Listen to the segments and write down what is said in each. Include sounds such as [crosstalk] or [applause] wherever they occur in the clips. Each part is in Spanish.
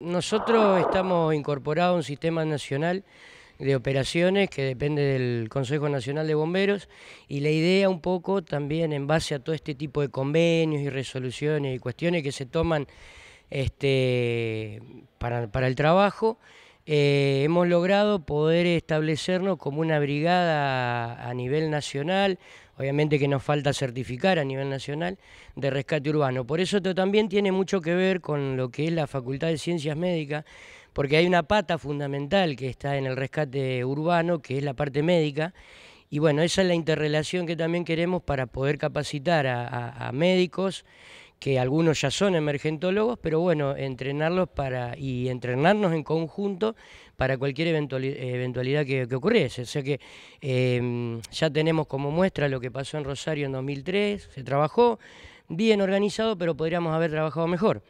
Nosotros estamos incorporados a un sistema nacional de operaciones que depende del Consejo Nacional de Bomberos y la idea un poco también en base a todo este tipo de convenios y resoluciones y cuestiones que se toman este, para, para el trabajo, eh, hemos logrado poder establecernos como una brigada a nivel nacional, obviamente que nos falta certificar a nivel nacional, de rescate urbano. Por eso esto también tiene mucho que ver con lo que es la Facultad de Ciencias Médicas, porque hay una pata fundamental que está en el rescate urbano, que es la parte médica, y bueno, esa es la interrelación que también queremos para poder capacitar a médicos que algunos ya son emergentólogos, pero bueno, entrenarlos para y entrenarnos en conjunto para cualquier eventualidad que, ocurriese. O sea que em, ya tenemos como muestra lo que pasó en Rosario en 2003, se trabajó bien organizado, pero podríamos haber trabajado mejor.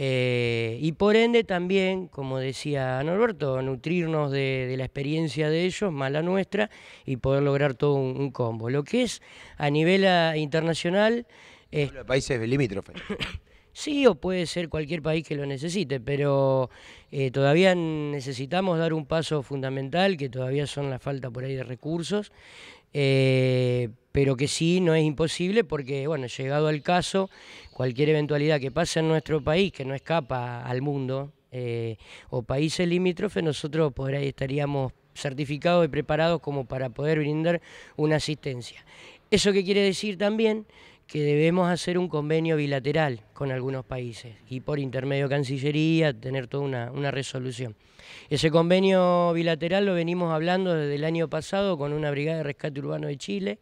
Eh, y por ende también, como decía Norberto, nutrirnos de, la experiencia de ellos, más la nuestra, y poder lograr todo un, combo. Lo que es a nivel ah, internacional... Es... países limítrofes. [coughs] Sí, o puede ser cualquier país que lo necesite, pero eh, todavía necesitamos dar un paso fundamental, que todavía son la falta por ahí de recursos, eh, pero que sí no es imposible porque, bueno, llegado al caso, cualquier eventualidad que pase en nuestro país, que no escapa al mundo, eh, o países limítrofes, nosotros por ahí estaríamos certificados y preparados como para poder brindar una asistencia. ¿Eso qué quiere decir también? Que debemos hacer un convenio bilateral con algunos países y por intermedio de Cancillería tener toda una, resolución. Ese convenio bilateral lo venimos hablando desde el año pasado con una brigada de rescate urbano de Chile,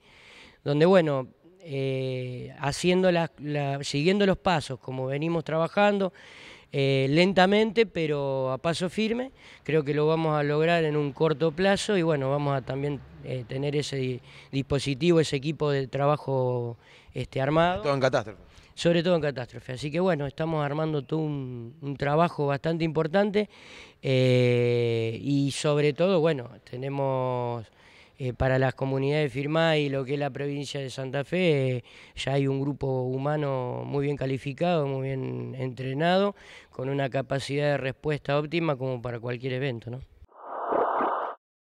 donde bueno, eh, haciendo siguiendo los pasos como venimos trabajando, eh, lentamente pero a paso firme, creo que lo vamos a lograr en un corto plazo y bueno, vamos a también eh, tener ese dispositivo, ese equipo de trabajo este, armado. Todo en catástrofe. Sobre todo en catástrofe. Así que bueno, estamos armando todo un, trabajo bastante importante eh, y sobre todo, bueno, tenemos eh, para las comunidades firmadas y lo que es la provincia de Santa Fe, ya hay un grupo humano muy bien calificado, muy bien entrenado, con una capacidad de respuesta óptima como para cualquier evento. ¿no?